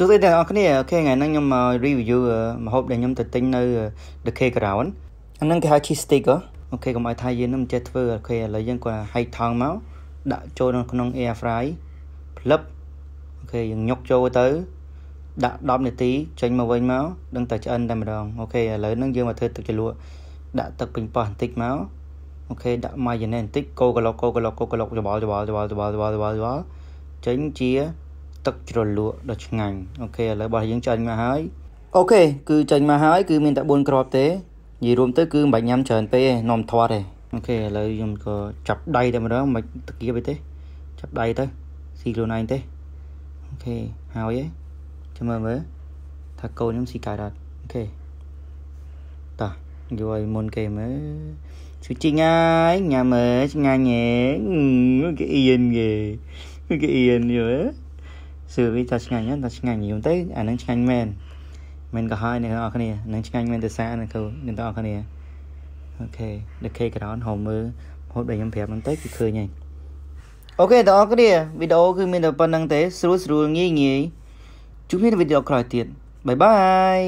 សួស្តីទាំងអស់គ្នា okay ថ្ងៃហ្នឹងខ្ញុំមក review ម្ហូបដែលខ្ញុំទៅទិញនៅ The K Crown អាហ្នឹងគេហៅ cheese stick អូខេកុំឲ្យថាយើងនឹងមិនចេះធ្វើ okay ឥឡូវយើងគាត់ហែកថង់មកដាក់ចូលក្នុង air fry ផ្លឹប okay យើងញុកចូលទៅដាក់10នាទីចេញមកវិញមកដឹងតែឆ្អិនតែម្ដង okay ឥឡូវហ្នឹងយើងមកធ្វើទឹកជ្រលក់ដាក់ទឹកប៉េងប៉ោះបន្តិចមក okay ដាក់ mayonnaise បន្តិចកូកឡុកកូកឡុកកូកឡុកច្បល់ច្បល់ច្បល់ច្បល់ច្បល់ច្បល់ច្បល់ចេញជា ទឹកជ្រលក់ដ៏ឆ្ងាញ់ okay ឥឡូវរបស់យើងចេញមកហើយ okay គឺចេញមកហើយគឺមានតែ4គ្រាប់ទេនិយាយរួមទៅគឺមិនបាច់ញ៉ាំច្រើនពេកទេនំធាត់ទេ okay ឥឡូវខ្ញុំក៏ចាប់ដៃតែម្ដងមិនតាគៀបទេចាប់ដៃទៅស៊ីខ្លួនឯងទេ okay ហើយចាំមើលមើលថាកូនខ្ញុំស៊ីកើតអត់ okay តោះយកឲ្យមុនគេមើលជួយជីងាយញ៉ាំមើលឆ្ងាញ់ហេគេអៀនគេគេអៀនយល់ សឿវាថាឆ្ងាញ់ណាស់ថាឆ្ងាញ់យំទៅអានឹងឆ្ងាញ់មែនមែនក៏ហើយអ្នកនរគ្នានឹងឆ្ងាញ់មែនទៅសារអ្នកគ្រូអ្នកនរគ្នាអូខេដឹកខេក្រោនហៅមើលហូតដល់ខ្ញុំប្រាប់ហ្នឹងទៅគឺឃើញហើយអូខេបងប្អូនគ្នាវីដេអូគឺមានតែប៉ុណ្្នឹងទេស្រួលស្រួលងាយងាយជួបគ្នានៅវីដេអូក្រោយទៀតបាយបាយ